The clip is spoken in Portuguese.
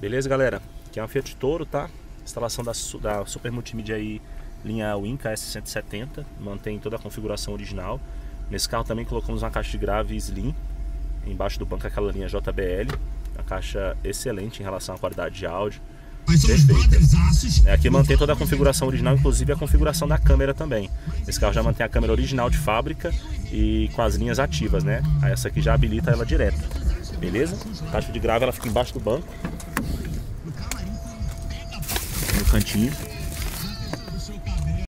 Beleza, galera? Aqui é uma Fiat Toro, tá? Instalação da, da Super Multimídia aí, linha Winca S170, mantém toda a configuração original. Nesse carro também colocamos uma caixa de grave Slim, embaixo do banco aquela linha JBL, uma caixa excelente em relação à qualidade de áudio. Perfeita. É, aqui mantém toda a configuração original, inclusive a configuração da câmera também. Esse carro já mantém a câmera original de fábrica e com as linhas ativas, né? Essa aqui já habilita ela direto. Beleza? A caixa de grave ela fica embaixo do banco cantinho.